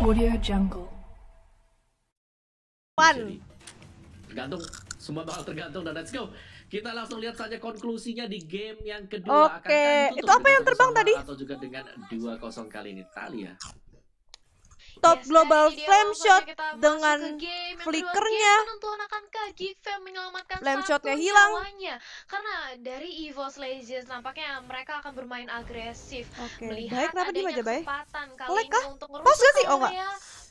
Audio Jungle. Jadi, tergantung semua bakal tergantung dan let's go. Kita langsung lihat saja konklusinya di game yang kedua. Oke, ditutup itu apa yang terbang tadi? Atau juga dengan 2-0 kali ini Talia. Top Yes, global ini flame shot dengan flickernya. Game Flame shotnya hilang. nyawanya? Karena dari EVOS Legends nampaknya mereka akan bermain agresif. Oke, Melihat baik kenapa adanya aja, kesempatan kali Lag ini untuk merusak sih? Oh, enggak.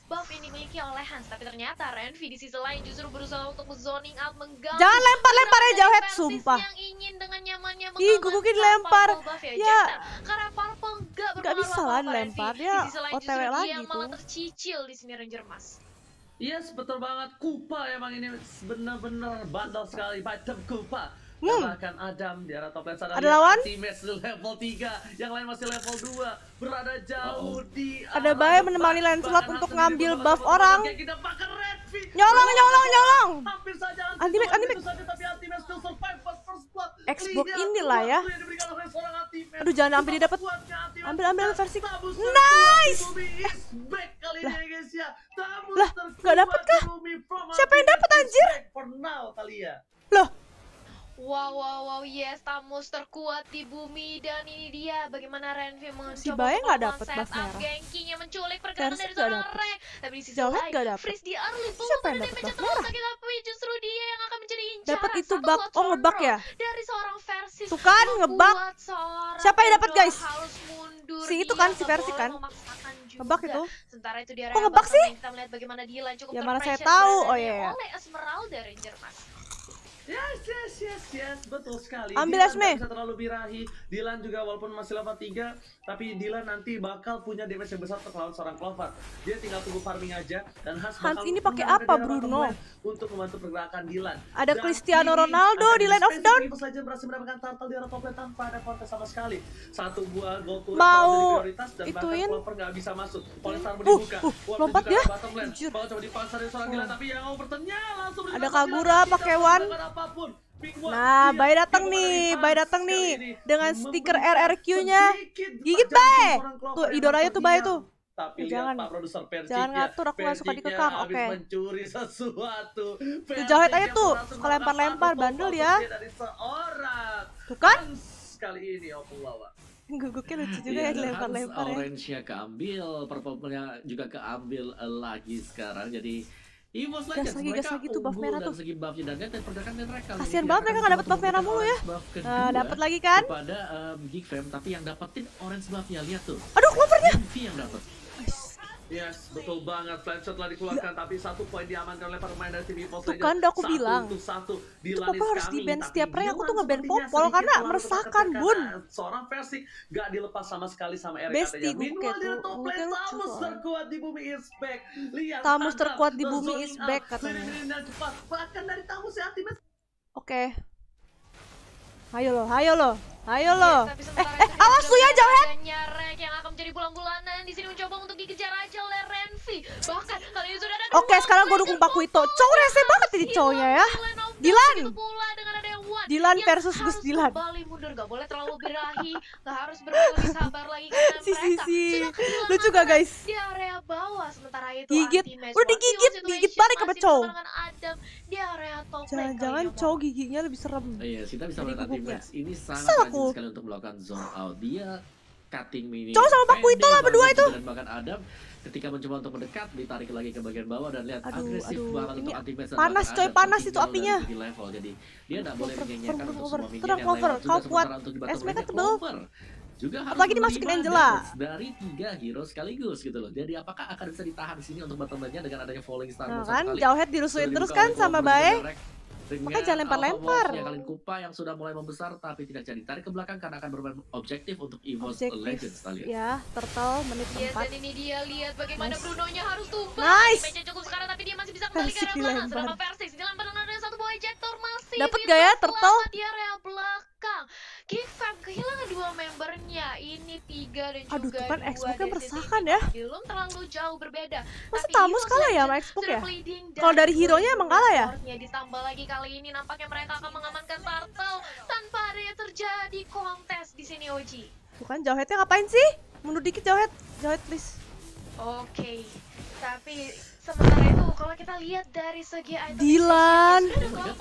buff yang dimiliki oleh Hans. Tapi ternyata Renvi di sisi lain justru berusaha untuk zoning out mengganggu Jangan lempar-lempar ya, Versus sumpah. yang ingin dengan nyamannya Ih, gue mengamankan mungkin lempar. Ya, Ya. Karena nggak bisa lah Renvi. dia OTW lagi dia yang malah tuh. tercicil di sini Ranger Mas. Yes, betul banget. Kupa emang ini benar-benar bandel sekali. Bottom Kupa. Hmm. Bahkan Adam di arah top lane sana. Ada lawan? Teammates di level 3, yang lain masih level 2, berada jauh di Ada Bay menemani Lancelot untuk ngambil buff orang. Nyolong, nyolong, nyolong. Hampir saja first blood. Xbox inilah ya. Aduh, jangan sampai dia Anti-Mag. Ambil, ambil, ambil versi. Nice! kali ini ya guys ya. Lah, nggak dapet kah? Siapa yang is anjir? Loh, Wow, wow, wow, yes, Tamus terkuat di bumi dan ini dia bagaimana Renvi mencoba Si Bae nggak dapet buff setup merah. gankingnya menculik pergerakan dari seorang. Rey tapi di sisi lain nggak dapet. Freeze di early Siapa yang dapet buff merah? tapi justru dia yang akan menjadi incaran Dapet itu bug. slot Oh, ngebug control ya? dari seorang versi Tuh kan, ngebug. Siapa yang dapet, Edo guys? Si itu Dia kan, si versi kan? Ngebug itu. sementara itu di Kok area ngebug bottom sih? kita melihat bagaimana Dylan cukup Ya, mana saya tahu. Oh, iya, iya. oleh Esmeralda Ranger Mas Yes, yes, yes, yes, betul sekali. Ambil Dylan Esme. nggak bisa terlalu birahi. Dylan juga walaupun masih level 3, tapi Dylan nanti bakal punya damage yang besar untuk lawan seorang Clover. Dia tinggal tunggu farming aja dan Hans, Hans ini pakai apa, Bruno? Untuk membantu pergerakan Dylan. Ada Dan Cristiano Ronaldo di Land of Dawn. Evil Legends berhasil mendapatkan turtle di arah top lane tanpa ada kontes sama sekali. Satu buah gold turret Mau prioritas dan bahkan ituin. Clover nggak bisa masuk. Polestar mau Uh, dibuka. uh, Ward lompat bottom lane. Anjir. Bakal coba dipaksa dari seorang Dylan tapi yang overturnnya langsung Ada Kagura pakai one. Apa pun. Nah, Iya, Bay datang nih, Bay datang nih dengan stiker RRQ-nya. Gigit, Bay. Tuh, idolanya tuh, Bay tuh. Tapi lihat jangan. Pak produser Persicnya. Jangan ngatur, aku nggak suka dikekang, oke. mencuri sesuatu. Tuh, Jawhead aja tuh, suka lempar-lempar, bandel ya. Tuh kan? Kali ini Allah Wak. Guguknya lucu juga Iya, ya Hans ya. Orange-nya keambil, purple-nya juga keambil lagi sekarang. Jadi EVOS Gas Legends lagi, gas lagi tuh buff merah tuh. segi buff-nya dan dan pergerakan mereka. Kasian Ini banget mereka nggak dapet mencoba buff merah mulu ya. Nah, dapat lagi kan? Kepada um, Geek Fam, tapi yang dapetin orange buff-nya lihat tuh. Aduh, Clovernya. Yang dapet. Yes, betul banget. Flame shot telah dikeluarkan, tapi satu poin diamankan oleh pemain dari tim EVOS Tuh kan, udah aku Satu bilang. untuk satu. Itu Dylan Popol is harus di-ban tapi setiap rank. Aku tuh nge-ban Popol karena meresahkan, Bun. Seorang versi gak dilepas sama sekali sama Eric Besti katanya. gue Meanwhile, tuh, di top lane, Tamus terkuat di bumi is back. Lihat, Tamus terkuat di bumi is back katanya. Bahkan dari Tamus ya, Oke. Ayo lo, ayo lo, ayo lo. Tapi Eh, eh, awas lu ya, Jawhead. ada Nyarek yang akan menjadi bulan-bulanan di sini mencoba untuk dikejar aja oleh Renvi. Bahkan kali ini sudah ada Oke, sekarang gue dukung Pakuito. Cowok rese banget ini hilang cowoknya ya. di Dylan yang versus Gus harus Dylan. kembali mundur, gak boleh terlalu birahi, gak harus berlebih sabar lagi karena Si, si, mereka si. sudah kehilangan Lucu gak, guys? di area bawah sementara itu Gigit. anti-match Udah digigit, kill digigit balik dengan Adam di area top Jangan-jangan kali ini, cowok giginya lebih serem. Iya, kita bisa melihat. Ultimates ini sangat rajin aku. sekali untuk melakukan zone out. Dia cutting mini. Cowok sama Pakuito lah berdua itu. Dan bahkan Adam ketika mencoba untuk mendekat ditarik lagi ke bagian bawah dan lihat Aduh, agresif aduh, banget untuk dan panas, bahkan coy, panas itu apinya. segi level. Jadi dia tidak boleh Clover, untuk semua minion yang lewat kau kuat. di Esme lane-nya tebel. Juga harus menerima dimasukin Angela. dari tiga hero sekaligus gitu loh. Jadi apakah akan bisa ditahan di sini untuk bottom lane-nya dengan adanya falling star Nah kan? Jauhead Sudah dirusuin terus kan sama Clover Makanya jangan lempar-lempar. Kalian Kupa yang sudah mulai membesar tapi tidak jadi tarik ke belakang karena akan bermain objektif untuk EVOS Objektif. Legends kalian. Ya, turtle menit Yes, keempat. dan ini dia lihat bagaimana Nice. Bruno-nya harus tumbang. Nice. Damage-nya cukup sekarang tapi dia masih bisa kembali ke area belakang. Sedangkan Persik dilempar dengan ada satu buah ejector masih Dapet bisa gak ya, Turtle? di area belakang. Kifam kehilangan dua membernya. Ini tiga dan juga Aduh, tuh kan dua Xbox-nya dari meresahkan ya. Belum terlalu jauh berbeda. Masa Tapi Tamus kalah ya sama Xbox ya? Kalau dari hero-nya poin emang kalah ya? Ditambah lagi kali ini nampaknya mereka akan mengamankan Turtle tanpa ada yang terjadi kontes di sini Oji. Tuh kan Jauheadnya ngapain sih? Mundur dikit Jauhead. Jauhead please. Oke, tapi sementara itu kalau kita lihat dari segi item Dilan.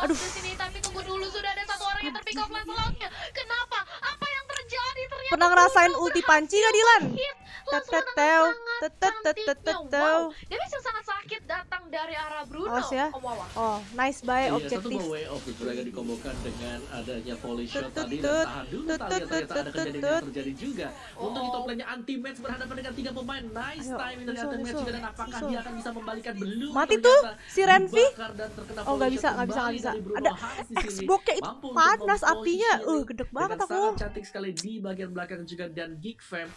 Aduh. di sini tapi tunggu dulu sudah ada satu orang yang terpick off Lancelotnya. Kenapa? Apa yang terjadi? Ternyata Pernah ngerasain ulti panci gak Dilan? hit. Tetet Langsung teu, sangat tetet tetet cantiknya. teu. Wow, damage yang sangat sakit datang dari arah Bruno. Awas ya. Oh. Oh, nice by Iya, satu objektif. mau way off mereka dikombokan dengan adanya volley shot tadi dan tahan dulu tadi ternyata ada kejadian yang terjadi juga. Untuk Oh. top lane-nya anti match berhadapan dengan tiga pemain. Nice timing dari anti match dan apakah dia akan bisa membalikan belum? Mati tuh, si Renvi. Oh, nggak bisa, nggak bisa, nggak bisa. Ada Hans di sini. Xbox-nya itu panas apinya. Uh, gedek banget aku. cantik sekali di bagian belakang juga dan Geek Fam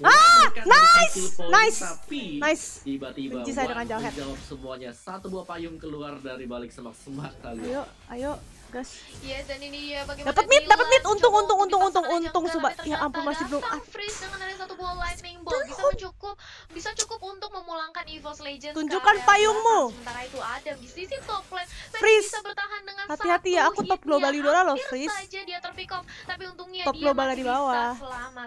Ah, nice, nice, tapi nice. tiba-tiba Benci saya dengan menjawab semuanya satu buah payung keluar dari balik semak-semak kali Ayo, ayo, gas. Yes, dan ini dia bagaimana Dapat mid, dapat mid. Untung, untung, untung, untung, untung, tapi Ya ampun, masih belum- ah. freeze dengan ada satu buah lightning bolt bisa mencukup bisa cukup untuk memulangkan EVOS Legends Tunjukkan payungmu. sementara itu Adam di sisi top lane Freeze. bisa bertahan dengan Hati-hati ya, aku top global Yudora loh, Freeze. saja dia terpick tapi untungnya Top dia global dari bisa bawah.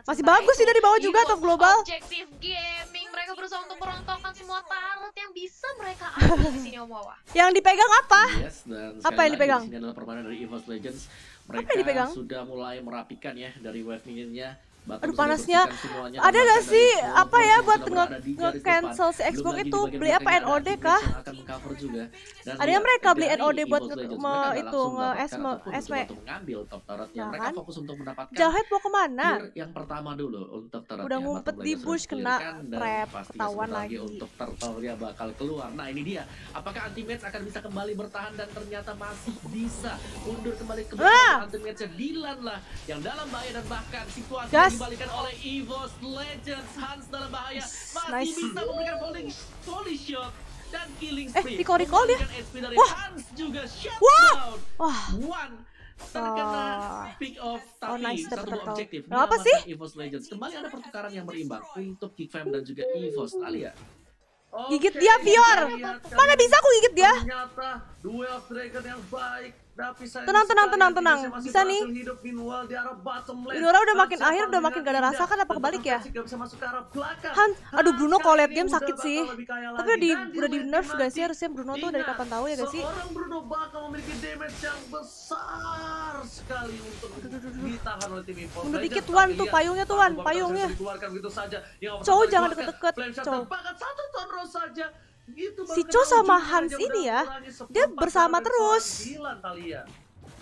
Masih bagus sih dari bawah juga top global. Objective Gaming mereka berusaha untuk merontokkan semua turret yang bisa mereka ambil di sini Om Wawa Yang dipegang apa? Yes, dan Apa yang dipegang? di sini adalah permainan dari EVOS Legends. yang Mereka dipegang? sudah mulai merapikan ya dari wave minionnya. Bahkan Aduh, panasnya. semuanya. Ada gak sih apa ya buat nge- nge-cancel depan. si Xbox itu beli apa NOD kah? Ada yang mereka beli NOD buat nge- me- itu, nge- mencoba untuk mengambil top turretnya. Mereka kan? fokus untuk mendapatkan Jahet mau ke mana? Yang pertama dulu untuk turretnya. Udah ngumpet di bush, kena trap, ketahuan lagi. untuk turtle-nya bakal keluar. Nah ini dia. Apakah Anti-Match akan bisa kembali bertahan dan ternyata masih bisa mundur kembali ke belakang. Anti-Match-nya Dylan lah yang dalam bahaya dan bahkan situasi. Dibalikan oleh EVOS Legends. Hans dalam bahaya masih Nice. bisa memberikan volley, volley shot dan killing Eh, spree. recall- recall dia. Memberikan HP dari Wah. Hans juga. Wah. Wah. One terkena pick off Oh, tapi nice, satu turtle. objektif apa menyelamatkan EVOS Legends kembali ada pertukaran yang berimbang untuk Kick Fam dan juga EVOS Alia Gigit dia, Fior. Mana bisa aku gigit dia? Ternyata duel Dragon yang baik. Sayang Tenang, tenang, tenang, tenang. Bisa nih. Yudora udah makin Lansia akhir, udah makin gak ada rasa kan, apa kebalik ya? Han, aduh Bruno Kali kalau ini game udah sakit sih. Tapi udah di udah di nerf gak sih harusnya Bruno tuh dari kapan tahu ya gak sih? Seorang Bruno bakal memiliki damage yang besar sekali untuk ditahan oleh tim Evo Mundur dikit, Wan, tuh lihat, payungnya tuh, satu Wan, bakal payungnya. Cowok jangan deket-deket, cowok. satu saja. Gitu Si Cho sama Hans ini ya, dia bersama terus.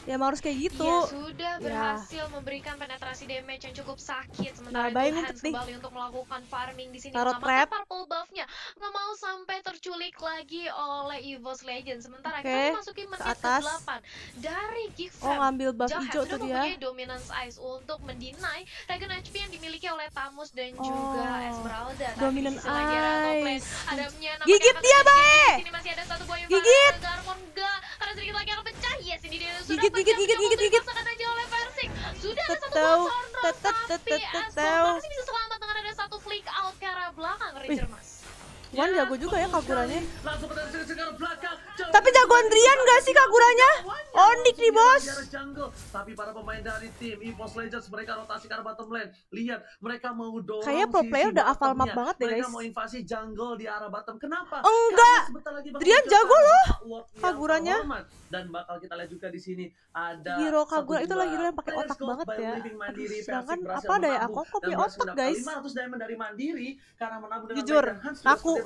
Ya. Ya emang harus kayak gitu. Sudah Ya. berhasil memberikan penetrasi damage yang cukup sakit Nah, sementara bayi itu Hans nih. kembali untuk melakukan farming di sini mengamankan trap. purple buff-nya nggak mau sampai terculik lagi oleh EVOS Legends sementara Oke, kita memasuki menit ke atas. ke-8 dari Geek Oh ngambil buff hijau sudah tuh dia. dominance ice untuk mendinai Dragon HP yang dimiliki oleh Tamus dan juga Oh, Esmeralda. Tapi di dominant ice. Nampaknya Gigit dia. Bae! Di sini masih ada satu buah Gigit! Garmon enggak, karena sedikit lagi akan pecah. Yes, ini dia sudah Gigit, gigit, gigit, gigit, gigit. aja oleh Persik. Sudah ada satu tetet, tapi teteu. masih bisa selamat dengan ada satu flick out ke arah belakang Ranger Mas. Wan jago juga ya kagurannya. Langsung ke dari ke belakang. Tapi jagoan Drian gak sih kagurannya? Onik nih bos. Tapi para pemain dari tim EVOS Legends mereka rotasi ke bottom lane. Lihat, mereka mau dorong Kayaknya pro player udah hafal map banget deh, Mereka guys. mau invasi jungle di arah bottom. Kenapa? Enggak. Drian jago loh terhormat. Dan bakal kita lihat juga di sini ada Hero Kagura itu lagi hero yang pakai otak banget ya. Sedangkan apa daya aku berhasil otak, guys. 500 diamond dari Mandiri karena menabung dengan Jujur, aku-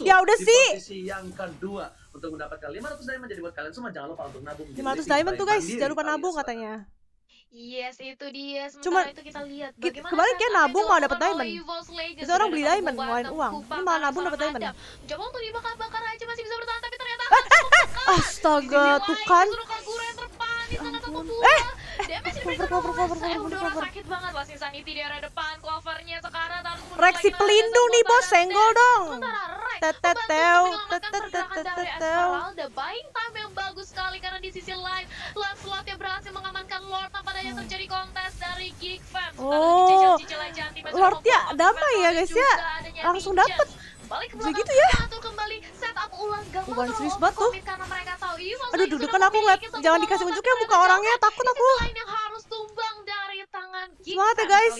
Ya udah sih. yang kedua untuk mendapatkan 500 diamond jadi buat kalian semua jangan lupa untuk nabung di 500 Living diamond tuh guys, jangan lupa nabung katanya. Yes, itu dia. Cuma, Sementara itu kita lihat bagaimana setup yang nabung dilakukan oleh diamond. Itu orang beli diamond, ngeluarin uang. Ini malah nabung dapet seorang diamond. Coba untuk dibakar-bakar aja masih bisa bertahan tapi ternyata Astaga, tuh kan. Yang terpanis sana satu ampun. buah. Eh, Damage cover, cover, cover, cover, cover. orang sakit banget lah Insanity di area depan covernya sekarang harus Reksi pelindung nih bos, senggol dong. Sementara Rex Tetet membantu teo, untuk menyelamatkan tetet pergerakan tetet dari teo. Esmeralda Buying time yang bagus sekali karena di sisi lain Lancelotnya berhasil mengamankan Lord tanpa adanya terjadi kontes dari Geek Fam Oh, Lordnya sama damai ya, guys, ya. Langsung dapet. Balik ke belakang, gitu ya. mengatur kembali setup ulang gak mau Bukan terlalu serius banget tuh. karena mereka tahu Evo Aduh, sudah aku ngeliat jangan dikasih tapi unjuknya muka orangnya, takut aku. Semangat ya, guys.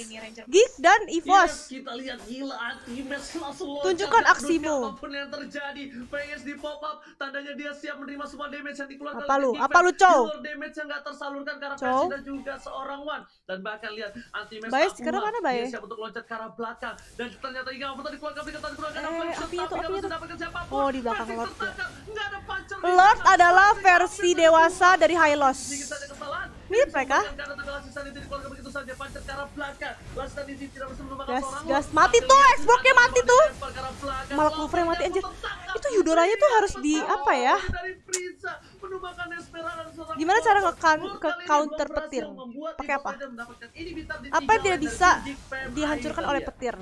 Geek dan Yes, EVOS. kita lihat gila anti-match langsung loncat Tunjukkan aksimu. apa pun yang terjadi PS di pop up tandanya dia siap menerima semua damage yang dikeluarkan Apa lu? Apa lu, luar damage yang gak tersalurkan karena? Percy dan juga seorang One dan bahkan lihat Bae, Aqua, sekarang mana, Bae? dia siap untuk loncat ke arah belakang dan ternyata Iga apa tadi dikeluarkan Vika tadi dikeluarkan Eh, apinya bisa tuh. dapatkan siapa pun. Oh, di belakang Lord Lord adalah versi dewasa dari Hylos. Mirip mereka. Gas. Mati tuh, Xbox-nya mati tuh. Malah Kufre mati, anjir. Itu Yudoranya tuh harus di apa ya? Gimana cara Lord ke counter petir? Pakai apa? Apa yang tidak bisa dihancurkan oleh petir?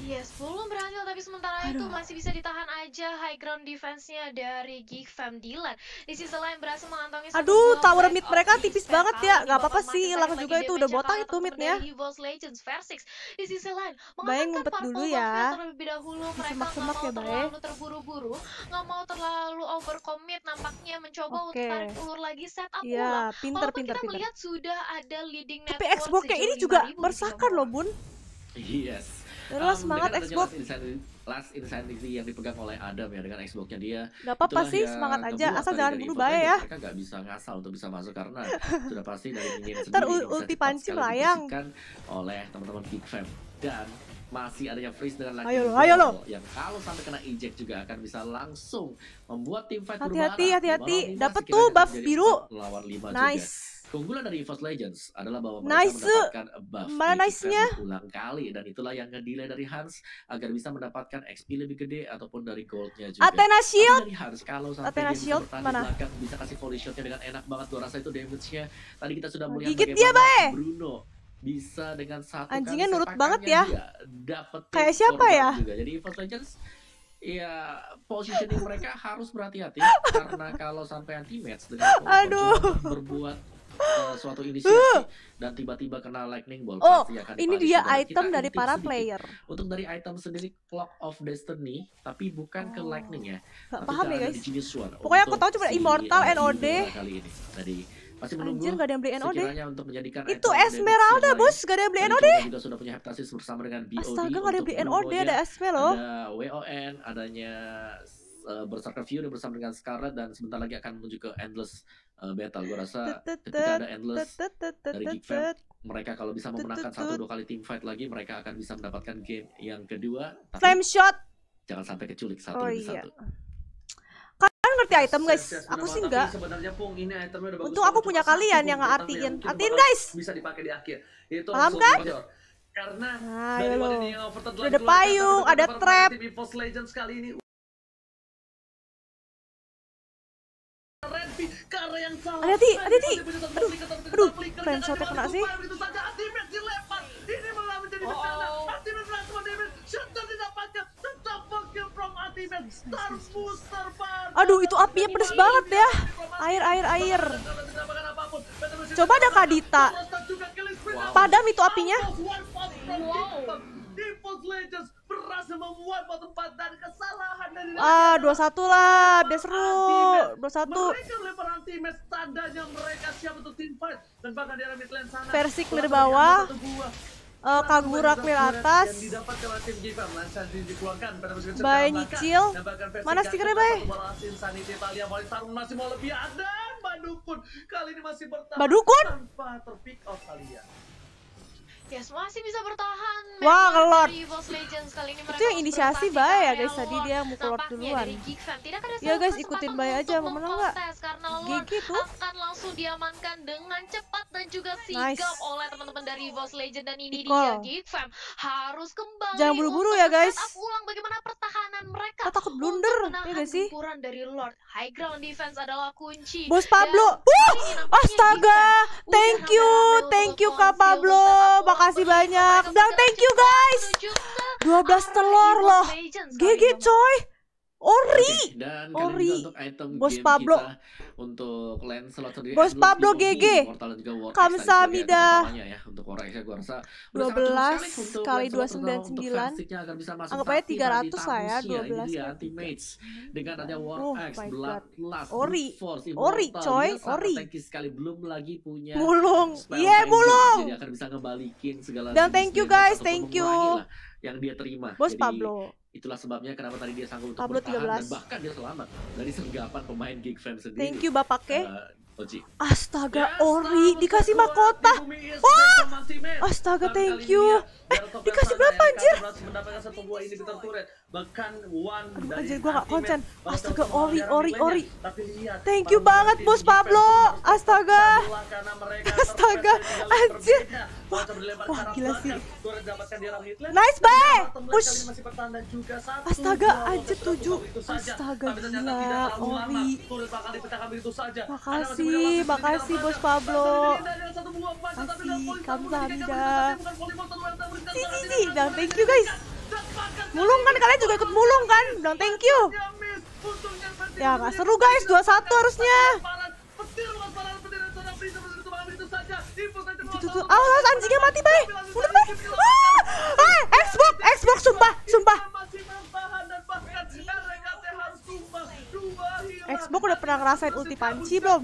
Yes, belum berhasil tapi sementara itu masih bisa ditahan aja high ground defense-nya dari Geek Fam Dylan. Di sisi lain berhasil mengantongi Aduh, tower mid mereka tipis banget ya. Gak apa-apa sih, hilang juga itu udah botak itu midnya. Legends Versix. Di sisi lain, mengamankan ngumpet dulu ya. terlebih dahulu. Mereka nggak mau ya, terlalu terburu-buru, nggak mau terlalu overcommit nampaknya mencoba untuk tarik ulur lagi setup ulang. Iya, pinter, Walaupun pinter, kita pinter. melihat sudah ada leading Tapi network Xbox kayak ini juga 5.000 di bersakan Tiga loh. Bun. Yes. Yalah, Um, semangat Xbox. Last Insanity, Last yang dipegang oleh Adam ya dengan Xbox-nya dia. Gak apa-apa sih, semangat aja. Asal jangan bunuh Bae ya. Mereka nggak bisa ngasal untuk bisa masuk karena sudah pasti dari minion sendiri Ntar ulti cepat panci sekali melayang. dibersihkan oleh teman-teman Big Fam dan masih adanya freeze dengan Lightning Ayo lo, ayo lo. Yang kalau sampai kena eject juga akan bisa langsung membuat tim fight Hati-hati, hati-hati. Lima tuh buff biru. lawan lima Nice. juga. Keunggulan dari EVOS Legends adalah bahwa mereka Nice. mendapatkan buff Mana nice-nya? Berulang kali dan itulah yang ngedelay dari Hans agar bisa mendapatkan XP lebih gede ataupun dari goldnya juga. Athena Tapi Shield. dari Hans kalau sampai Athena dia Shield mana? di belakang bisa kasih volley shotnya dengan enak banget gua rasa itu damage-nya. Tadi kita sudah melihat gigit dia, bagaimana Bruno bisa dengan satu Anjingnya kali nurut banget ya. dia dapetin Kayak siapa ya? juga. Jadi EVOS Legends ya positioning mereka harus berhati-hati karena kalau sampai anti match dengan Aduh. berbuat uh, suatu inisiasi dan tiba-tiba kena lightning bolt Oh, pasti akan Ini dia item dari para player. Untuk dari item sendiri Clock of Destiny tapi bukan ke Oh. lightning ya. Gak paham ke ya guys. Pokoknya aku tahu cuma si, Immortal, uh, NOD. Idol kali ini. Jadi masih menunggu Anjir gak ada yang beli NOD. untuk menjadikan Itu Esmeralda bos, gak ada yang beli Tadi NOD. kita juga sudah punya heptasis bersama dengan BOD Astaga gak ada yang beli. NOD, ada SP loh. Ada WON, adanya uh, Berserker Fury bersama dengan Scarlet dan sebentar lagi akan menuju ke Endless uh, Battle. Gue rasa ketika ada Endless dari Geek Fam, mereka kalau bisa memenangkan satu dua kali team fight lagi, mereka akan bisa mendapatkan game yang kedua. Tapi Flame shot. jangan sampai keculik satu Oh demi iya. satu. Kalian ngerti item guys? Yes, yes, Aku sih enggak. Sebenarnya Pung ini itemnya udah bagus Untung aku punya kalian yang mungkin Artiin, guys. Bisa dipakai di akhir. Itu Paham kan? Karena Nah, dari telah Ada payung, ada trap. tim EVOS Legends kali ini didapatkan. Tetap kill from Ultimate. Star booster bar. Aduh, itu apinya pedes banget ya. Air, air, air. Coba ada Kadita. Padam itu apinya. Wow. Default Legends. Berhasil membuat bottom 4 dari kesalahan dari Ah, 21 lah, biar seru. 21. Mereka lempar anti match tandanya mereka siap untuk team fight dan bahkan di area mid lane sana. Versi clear bawah. satu. Eh, Kagura clear atas. Bay nyicil. Mana stikernya, Bay? satu. Badukun kali ini masih bertahan Badukun? tanpa terpick off kalian. Yes, masih bisa bertahan. Wah, ini mereka yang inisiasi Bay ya, guys. Tadi Lord. dia keluar Nampaknya duluan. Ya, guys, ikutin Bay aja, mau menang nggak? Lord GG tuh. akan langsung diamankan dengan cepat dan juga sigap Nice. oleh teman-teman dari Evil's Legend dan ini dia Geek Fam harus kembali Jangan buru-buru ya, guys. ulang bagaimana pertahanan mereka Ah, takut blunder, ya gak sih? gempuran dari Lord. High ground defense adalah kunci. Bos Pablo. Nampaknya astaga. Thank you, thank you Kak Pablo. dan beri banyak. Dan thank you guys. menuju ke 12 arah telur loh. Ini. coy. Ori. Dan Ori. untuk item Bos game Pablo. kita untuk lane slot sendiri Bos Endless Pablo GG. Me, Immortal dan juga War utamanya ya untuk War X ya gua rasa udah sangat cukup 12 sekali untuk kali lane slot terutama untuk 299. Fansicnya agar bisa masuk Anggap aja tapi 300 tadi lah ya, tabusnya, 12 ini dia kali teammates dengan ada War Oh X, Bloodlust, Ori. Force, Ori, coy, Ori. tanky sekali belum lagi punya Mulung. Iya, Vengeance, mulung. jadi akan bisa ngebalikin segala Dan thank you, guys, thank you. lah yang dia terima Bos Jadi, Pablo. Itulah sebabnya kenapa tadi dia sanggup untuk Pablo bertahan dan 13. bahkan dia selamat dari sergapan pemain Geek Fam sendiri. Thank you Bapake. Eh, Oji. Astaga, Yes, Ori dikasih mahkota. Wah! Astaga, thank you. ini ya, top dikasih berapa, anjir? Mendapatkan satu buah inhibitor turret. Bahkan one Aduh, dari anjir, gua nggak ultimate konsen. Astaga, Ori, Ori. Ori. Tapi lihat, Thank you banget, Bos Pablo. Astaga. Astaga, anjir. Wah, arah gila sih. Nice, lane Push. Astaga, anjir, tujuh. Astaga, gila. Ori. Turret Makasih, makasih, Bos. Pablo. Makasih, kamsahamnida. Si, si, si. Dan thank you, guys. Mulung kan kalian juga ikut mulung kan? Bilang thank you. Ya, nggak seru, guys. 2-1 harusnya. Tuh, tuh. Awas, anjingnya mati, Bay. Udah, Bay. Ah, ah, Xbox, Xbox, sumpah, sumpah. masih bertahan dan bahkan RKT harus tumbang. Dua hilang. Xbox udah pernah ngerasain ulti panci belum?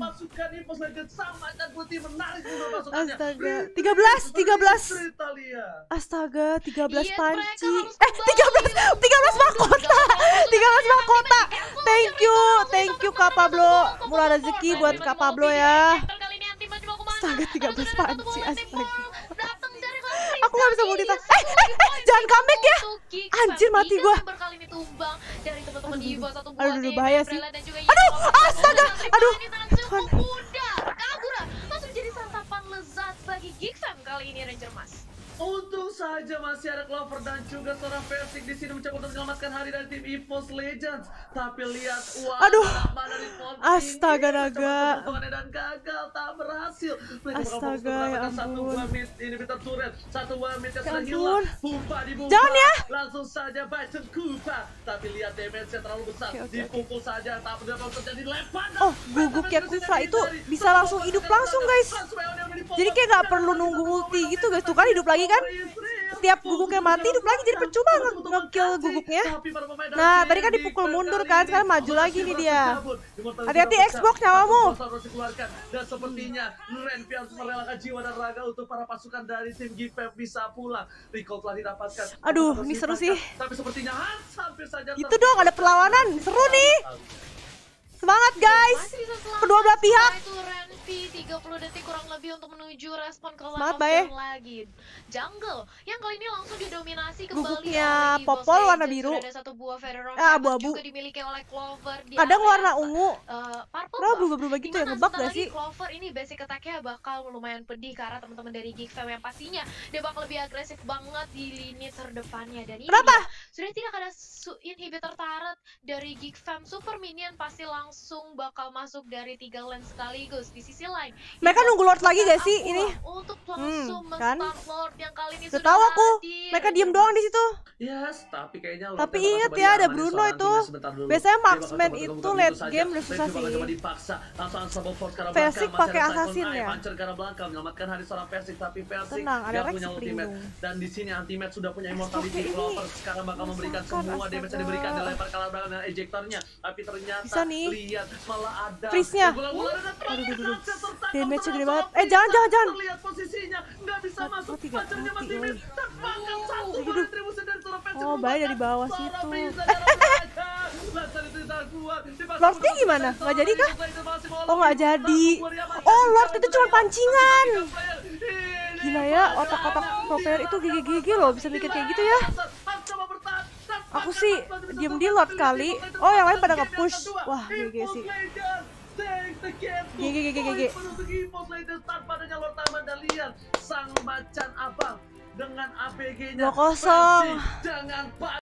Astaga. Rindu 13, 13. seperti Italia. Astaga, 13 Yes, panci. Eh, 13, 13 mahkota. 13 mahkota. Thank you, thank you Kak Pablo. Murah rezeki buat Kak Pablo ya. Astaga, 13 panci, astaga. Aku nggak bisa multitask. Eh, eh, eh, jangan comeback ya. Anjir, mati gua. Aduh, aduh, bahaya sih. Aduh, astaga, aduh. Tuhan. Untung saja masih ada Clover dan juga seorang Persik di sini mencoba untuk menyelamatkan hari dari tim EVOS Legends. Tapi lihat, wah, Aduh. dari Astaga, ini naga. dan gagal tak berhasil. Mereka Astaga, ya mendapatkan satu ampun. buah mid inhibitor turret, satu mid yang Ya sudah ampun. hilang. Bumpa dibumpa. Jangan ya. Langsung saja Bison Kupa. Tapi lihat damage-nya terlalu besar. Oke, oke. Dipukul saja, tak apa terjadi lempar. Oh, gugupnya Kufra itu bisa langsung hidup langsung, guys. Jadi kayak nggak perlu nunggu ulti gitu guys. Tuh kan hidup lagi kan? Setiap guguknya mati hidup lagi jadi percuma nge- nge-kill guguknya. Nah, tadi kan dipukul mundur kan, sekarang maju lagi nih dia. Hati-hati Xbox nyawamu. Dan sepertinya Renpi harus merelakan jiwa dan raga untuk para pasukan dari tim Gipem bisa pulang. Recall telah didapatkan. Aduh, ini seru sih. Tapi sepertinya Hans hampir saja Itu dong ada perlawanan, seru nih. Semangat guys. Kedua belah pihak. Renpi 30 detik kurang lebih untuk menuju respon ke Semangat, Bae. lagi. Jungle yang kali ini langsung didominasi kembali Gugupnya oleh Popol warna biru. Ada satu buah Ah, abu-abu. juga dimiliki oleh Clover. Di Kadang warna ungu. eh, purple buff. berubah-berubah gitu ya ngebug gak sih? Clover ini basic attack-nya bakal lumayan pedih karena teman-teman dari Geek Fam yang pastinya dia bakal lebih agresif banget di lini terdepannya dan ini Kenapa? sudah tidak ada inhibitor turret dari Geek Fam Super Minion pasti langsung bakal masuk dari tiga lane sekaligus di sisi lain Mereka Evos nunggu Lord lagi gak sih ini? untuk langsung Hmm, kan? Lord yang kali ini Udah sudah tahu aku. hadir. Mereka diem doang di situ. Yes, tapi kayaknya Lord Tapi coba ya, ada Bruno itu. dulu. Biasanya marksman itu late game udah susah sih. Langsung Persik pakai assassin ya? Belakang menyelamatkan hari seorang Persik tapi Persik Tenang, ada dia Rex punya ultimate pelindung. dan di sini Ultimate sudah punya immortality Clover sekarang bakal memberikan semua damage yang diberikan dilempar belakang dengan ejectornya tapi ternyata Bisa nih. Lihat malah ada Freeze-nya. Damage-nya gede banget. Eh, jangan, jangan, jangan. terlihat posisinya nggak bisa masuk pacarnya woy. terbangkan satu dari seorang Oh, Bay dari bawah situ. Lordnya gimana? Nggak jadi kah? Masih Oh, nggak jadi. Masih Oh, Lord itu cuma pancingan. Gila ya, otak-otak pro player itu gigi-gigi loh bisa mikir kayak gitu ya. Aku sih diem di Lord kali. Oh, yang lain pada nge-push. Wah, GG sih. GG, GG, GG. Tanpa adanya Lord Taman dan sang macan abang dengan APG-nya 2-0. dengan